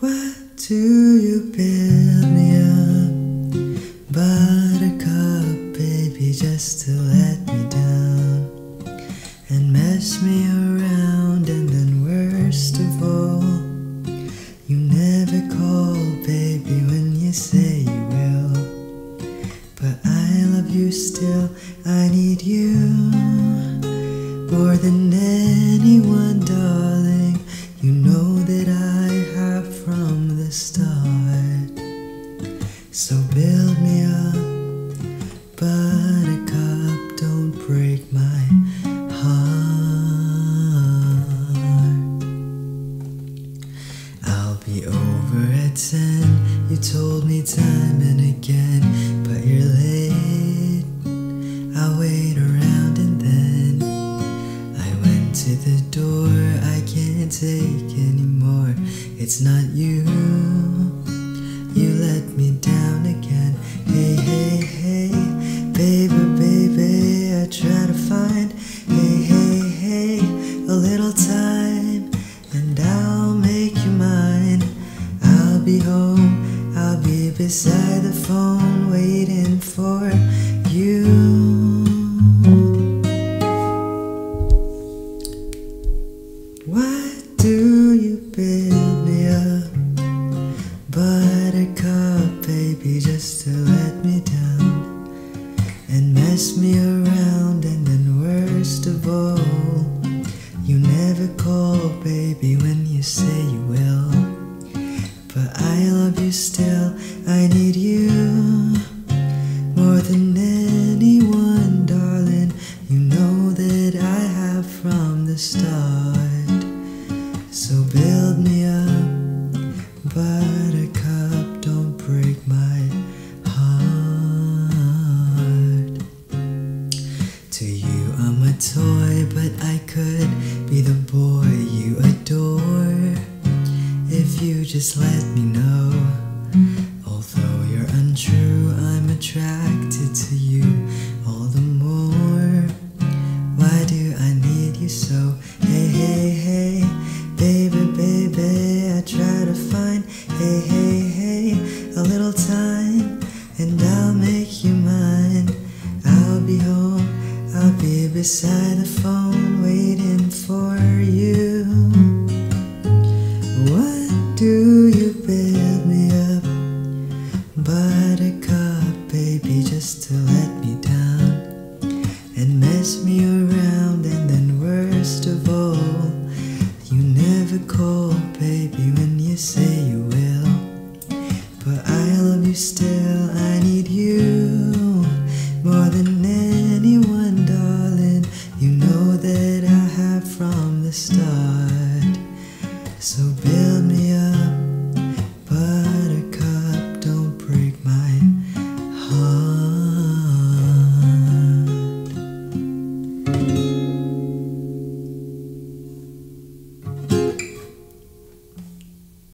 What do you build me up? Buttercup, baby, just to let me down and mess me around, and then worst of all, you never call, baby, when you say you will. But I love you still, I need you more than anyone, So build me up, buttercup, don't break my heart. I'll be over at ten, you told me time and again, but you're late. I'll wait around and then I went to the door, I can't take anymore. It's not you Buttercup, baby, just to let me down and mess me around, and then worst of all, you never call, baby, when you say you will. But I love you still, I need you more than anyone, darling. You know that I have from the start. So build me up, buttercup, just let me know. Although you're untrue, I'm attracted to you all the more. Why do I need you so? Hey, hey, hey, baby, baby, I try to find. Hey, hey, hey, a little time, and I'll make you mine. I'll be home, I'll be beside the phone, waiting for you. What do you build me up? Buttercup, baby, just to let me down And mess me around. And then worst of all You never call, baby, when you say you will. But I love you still, I need you More than anyone, darling. You know that I have from the start. So baby